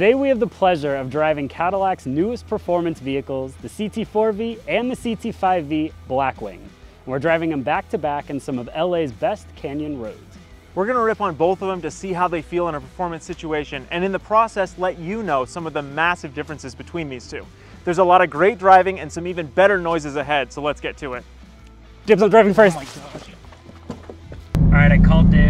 Today we have the pleasure of driving Cadillac's newest performance vehicles, the CT4V and the CT5V Blackwing. We're driving them back to back in some of LA's best canyon roads. We're gonna rip on both of them to see how they feel in a performance situation, and in the process, let you know some of the massive differences between these two. There's a lot of great driving and some even better noises ahead, so let's get to it. Dibs on driving first. Oh All right, I called dibs, and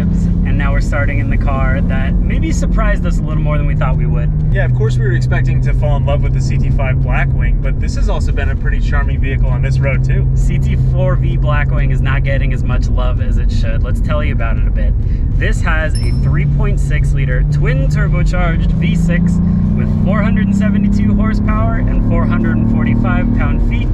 now we're starting in the car that maybe surprised us a little more than we thought we would. Yeah, of course we were expecting to fall in love with the CT5 Blackwing, but this has also been a pretty charming vehicle on this road too. CT4V Blackwing is not getting as much love as it should. Let's tell you about it a bit. This has a 3.6 liter twin turbocharged V6 with 472 horsepower and 445 pound-feet.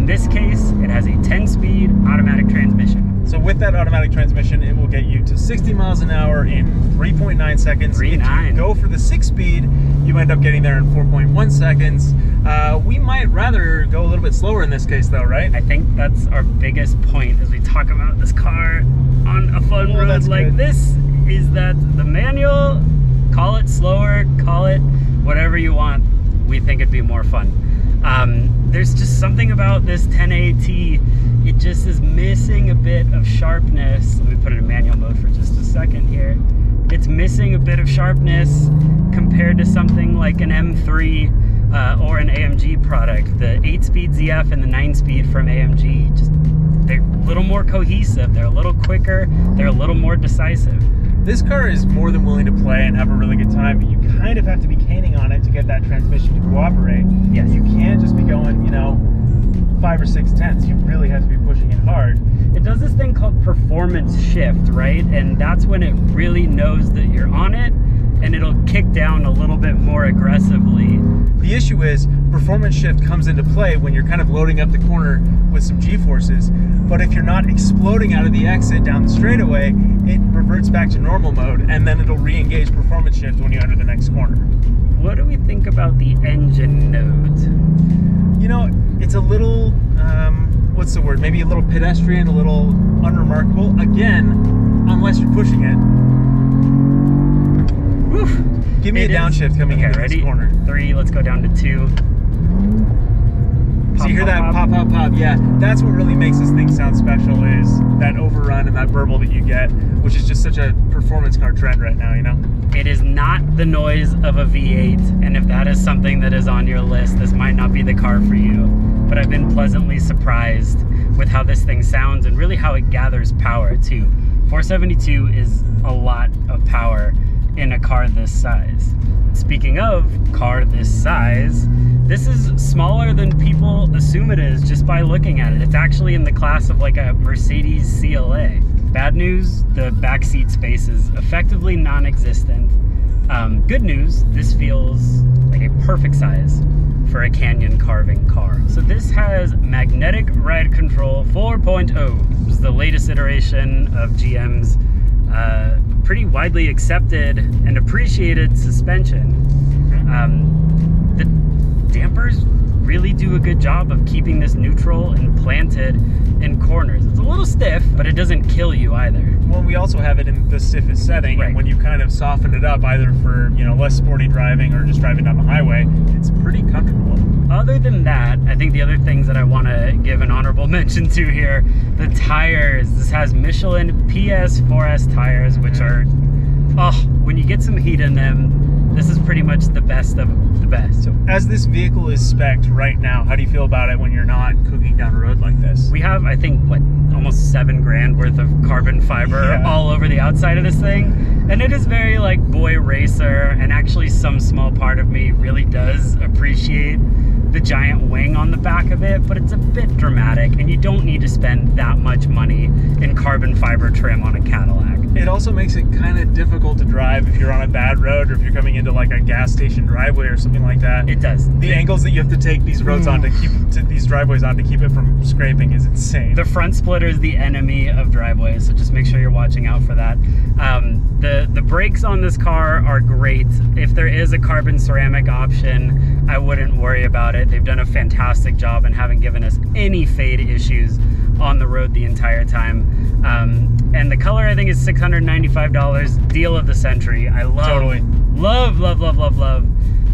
In this case, it has a 10-speed automatic transmission. So with that automatic transmission, it will get you to 60 miles an hour in 3.9 seconds. 3.9. If you go for the six speed, you end up getting there in 4.1 seconds. Uh, we might rather go a little bit slower in this case though, right? I think that's our biggest point as we talk about this car on a fun Oh, road like good. this is that the manual, call it slower, call it whatever you want, we think it'd be more fun. Um, there's just something about this 10AT, it just is missing a bit of sharpness. Let me put it in manual mode for just a second here. It's missing a bit of sharpness compared to something like an M3 uh, or an AMG product. The 8-speed ZF and the 9-speed from AMG, just they're a little more cohesive. They're a little quicker. They're a little more decisive. This car is more than willing to play and have a really good time, but you kind of have to be caning on it to get that transmission to cooperate. Yes. You can't just be going, you know, five or six tenths. You really have to be pushing it hard. It does this thing called performance shift, right? And that's when it really knows that you're on it and it'll kick down a little bit more aggressively. The issue is performance shift comes into play when you're kind of loading up the corner with some G-forces, but if you're not exploding out of the exit down the straightaway, it reverts back to normal mode and then it'll re-engage performance shift when you enter the next corner. What do we think about the engine notes? You know, it's a little, um, what's the word? Maybe a little pedestrian, a little unremarkable. Again, unless you're pushing it. Give me It a downshift coming okay, into ready? this corner. Three, let's go down to two. You hear that pop, pop, pop. Yeah, that's what really makes this thing sound special is that overrun and that burble that you get, which is just such a performance car trend right now, you know? It is not the noise of a V8, and if that is something that is on your list, this might not be the car for you. But I've been pleasantly surprised with how this thing sounds and really how it gathers power too. 472 is a lot of power in a car this size. Speaking of car this size, this is smaller than people assume it is just by looking at it. It's actually in the class of like a Mercedes CLA. Bad news, the backseat space is effectively non-existent. Um, good news, this feels like a perfect size for a canyon carving car. So this has magnetic ride control 4.0. This is the latest iteration of GM's uh, pretty widely accepted and appreciated suspension. Um, the dampers really do a good job of keeping this neutral and planted in corners. It's a little stiff, but it doesn't kill you either. Well, we also have it in the stiffest setting, Right. and when you kind of soften it up, either for you know less sporty driving or just driving down the highway, it's pretty comfortable. Other than that, I think the other things that I want to give an honorable mention to here, the tires. This has Michelin PS4S tires, which are, oh, when you get some heat in them, this is pretty much the best of best. So, as this vehicle is spec'd right now, how do you feel about it when you're not cooking down a road like this? We have, I think, what, almost seven grand worth of carbon fiber Yeah. all over the outside of this thing. And it is very like boy racer, and actually, some small part of me really does appreciate the giant wing on the back of it, but it's a bit dramatic, and you don't need to spend that much money in carbon fiber trim on a Cadillac. It also makes it kind of difficult to drive if you're on a bad road or if you're coming into like a gas station driveway or something like that. It does. the angles that you have to take these roads on to keep to these driveways on to keep it from scraping is insane. The front splitter is the enemy of driveways, so just make sure you're watching out for that. Um, the the brakes on this car are great. If there is a carbon ceramic option, I wouldn't worry about it. They've done a fantastic job and haven't given us any fade issues on the road the entire time. Um, and the color I think is $695, deal of the century. I love, Totally. love, love, love, love, love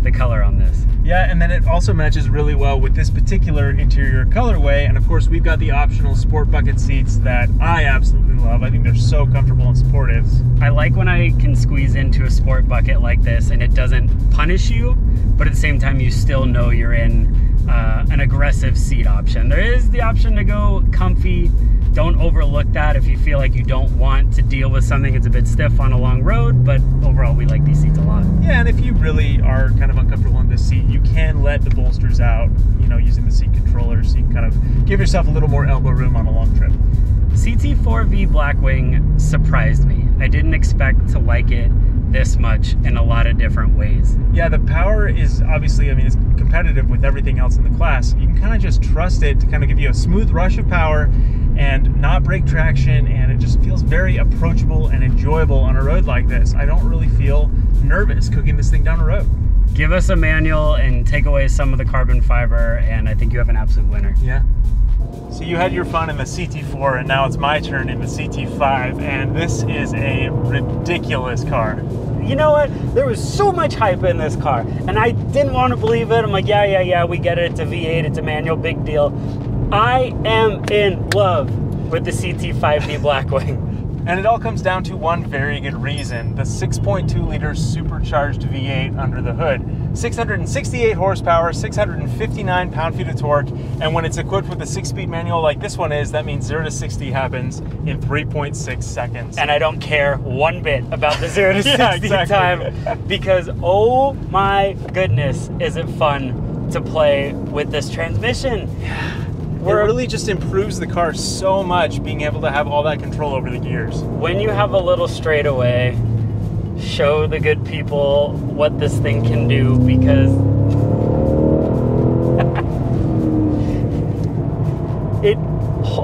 the color on this. Yeah, and then it also matches really well with this particular interior colorway. And of course, we've got the optional sport bucket seats that I absolutely love. I think they're so comfortable and supportive. I like when I can squeeze into a sport bucket like this and it doesn't punish you, but at the same time, you still know you're in uh, an aggressive seat option. There is the option to go comfy. Don't overlook that if you feel like you don't want to deal with something that's a bit stiff on a long road, but overall, we like these seats a lot. Yeah, and if you really are kind of uncomfortable in this seat, you can let the bolsters out, you know, using the seat controller so you can kind of give yourself a little more elbow room on a long trip. CT4V Blackwing surprised me. I didn't expect to like it this much in a lot of different ways. Yeah, the power is obviously, I mean, it's competitive with everything else in the class. You can kind of just trust it to kind of give you a smooth rush of power and not break traction, and it just feels very approachable and enjoyable on a road like this. I don't really feel nervous cooking this thing down a road. Give us a manual and take away some of the carbon fiber, and I think you have an absolute winner. Yeah. So you had your fun in the CT4, and now it's my turn in the CT5, and this is a ridiculous car. You know what? There was so much hype in this car, and I didn't want to believe it. I'm like, yeah, yeah, yeah, we get it. It's a V8, it's a manual, big deal. I am in love with the CT5V Blackwing. And it all comes down to one very good reason the 6.2 liter supercharged V8 under the hood. 668 horsepower, 659 pound feet of torque, and when it's equipped with a six speed manual like this one is, that means 0 to 60 happens in 3.6 seconds. And I don't care one bit about the 0 to 60 Yeah, exactly. time because, oh my goodness, is it fun to play with this transmission. It really just improves the car so much being able to have all that control over the gears. when you have a little straightaway, show the good people what this thing can do because it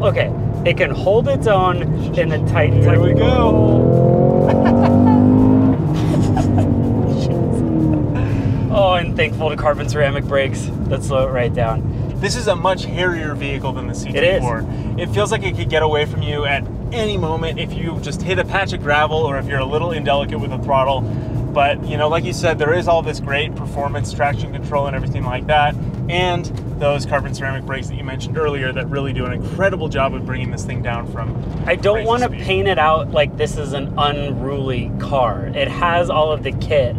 okay it can hold its own in a tight Here we go. oh and thankful to carbon ceramic brakes that slow it right down This is a much hairier vehicle than the CT4. It is. It feels like it could get away from you at any moment if you just hit a patch of gravel or if you're a little indelicate with the throttle. But, you know, like you said, there is all this great performance, traction control, and everything like that. And those carbon ceramic brakes that you mentioned earlier that really do an incredible job of bringing this thing down from. I don't want to paint it out like this is an unruly car. It has all of the kit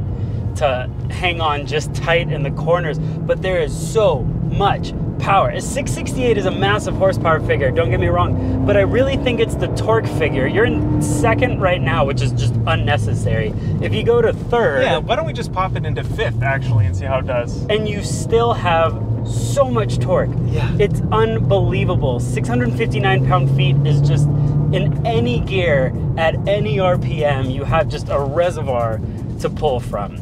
to hang on just tight in the corners, but there is so much power. A 668 is a massive horsepower figure, don't get me wrong, but I really think it's the torque figure. You're in second right now, which is just unnecessary. If you go to third, Yeah, why don't we just pop it into fifth actually and see how it does? and you still have so much torque. Yeah. It's unbelievable. 659 pound feet is just in any gear at any RPM, you have just a reservoir to pull from.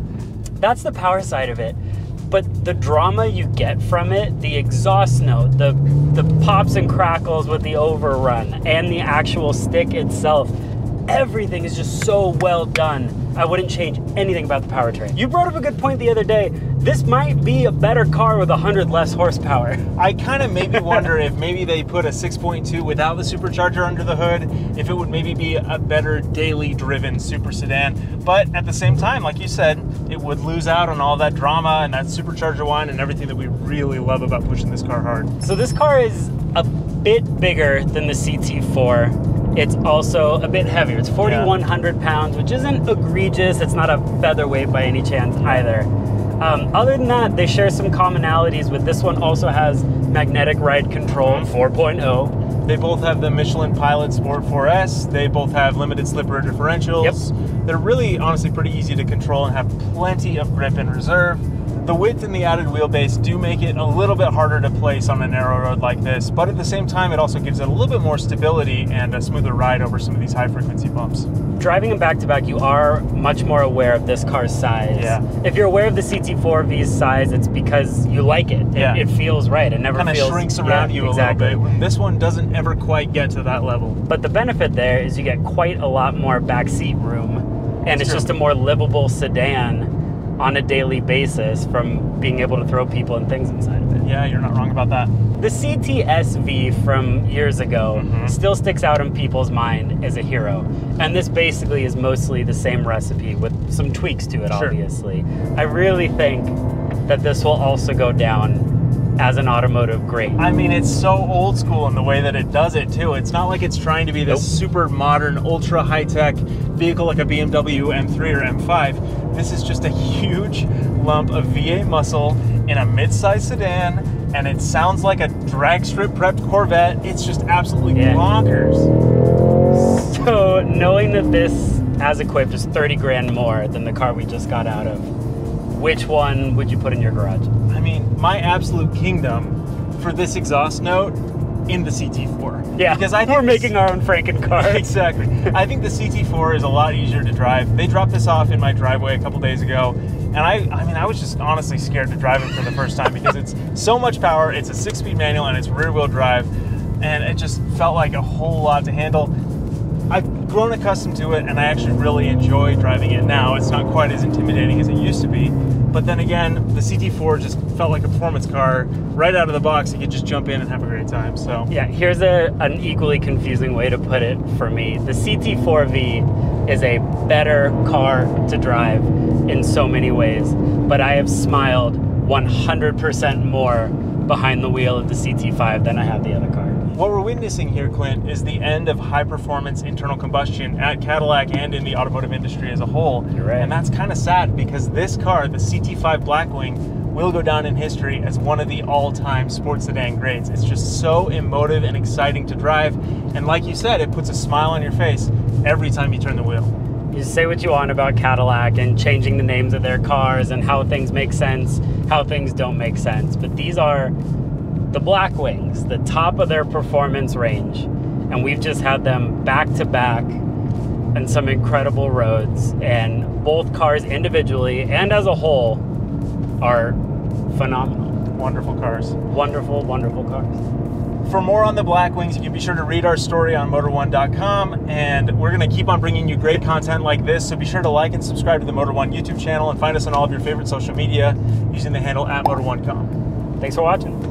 That's the power side of it. But the drama you get from it, the exhaust note, the the pops and crackles with the overrun, and the actual stick itself, everything is just so well done. I wouldn't change anything about the powertrain. You brought up a good point the other day. This might be a better car with 100 less horsepower. I kind of maybe wonder if maybe they put a 6.2 without the supercharger under the hood, if it would maybe be a better daily driven super sedan. But at the same time, like you said, it would lose out on all that drama and that supercharger whine and everything that we really love about pushing this car hard. So this car is a bit bigger than the CT4. It's also a bit heavier. It's 4,100 pounds, which isn't egregious. It's not a featherweight by any chance either. Um, other than that, they share some commonalities with this one also has magnetic ride control Mhm. 4.0. They both have the Michelin Pilot Sport 4S. They both have limited slipper differentials. They're really honestly pretty easy to control and have plenty of grip in reserve. The width and the added wheelbase do make it a little bit harder to place on a narrow road like this, but at the same time, it also gives it a little bit more stability and a smoother ride over some of these high frequency bumps. Driving them back to back, you are much more aware of this car's size. Yeah. If you're aware of the CT4V's size, it's because you like it. It- Yeah. It, feels right. It never Kind of shrinks around yeah, you a exactly. little bit. This one doesn't ever quite get to that level. But the benefit there is you get quite a lot more backseat room, and That's it's true. just a more livable sedan on a daily basis from being able to throw people and things inside of it. Yeah, you're not wrong about that. the CTSV from years ago Mhm. still sticks out in people's mind as a hero. And this basically is mostly the same recipe with some tweaks to it, Sure. obviously. I really think that this will also go down as an automotive great. I mean, it's so old school in the way that it does it too. It's not like it's trying to be this Nope. super modern, ultra high tech vehicle like a BMW M3 or M5. This is just a huge lump of V8 muscle in a mid-sized sedan, and it sounds like a drag strip prepped Corvette. It's just absolutely Yeah. bonkers. So knowing that this, as equipped, is 30 grand more than the car we just got out of, which one would you put in your garage? I mean, my absolute kingdom for this exhaust note in the CT4. Yeah, because I think we're making our own Franken car. exactly. I think the CT4 is a lot easier to drive. They dropped this off in my driveway a couple days ago, and I, I mean, I was just honestly scared to drive it for the first time because it's so much power. It's a six-speed manual and it's rear-wheel drive, and it just felt like a whole lot to handle. I've grown accustomed to it, and I actually really enjoy driving it now. It's not quite as intimidating as it used to be, but then again, the CT4 just felt like a performance car right out of the box. You could just jump in and have a great time. So Yeah, here's a, an equally confusing way to put it for me. The CT4V is a better car to drive in so many ways, but I have smiled 100% more behind the wheel of the CT5 than I have the other car. What we're witnessing here, Clint, is the end of high performance internal combustion at Cadillac and in the automotive industry as a whole. You're right. And that's kind of sad because this car, the CT5 Blackwing, will go down in history as one of the all time sports sedan greats. It's just so emotive and exciting to drive. And like you said, it puts a smile on your face every time you turn the wheel. You say what you want about Cadillac and changing the names of their cars and how things make sense, how things don't make sense, but these are the Blackwings, the top of their performance range. And we've just had them back to back on some incredible roads. And both cars individually and as a whole are phenomenal. Wonderful cars. Wonderful, wonderful cars. For more on the Blackwings, you can be sure to read our story on Motor1.com, and we're going to keep on bringing you great content like this. So be sure to like and subscribe to the Motor1 YouTube channel, and find us on all of your favorite social media using the handle at Motor1.com. Thanks for watching.